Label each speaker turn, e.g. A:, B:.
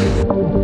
A: Música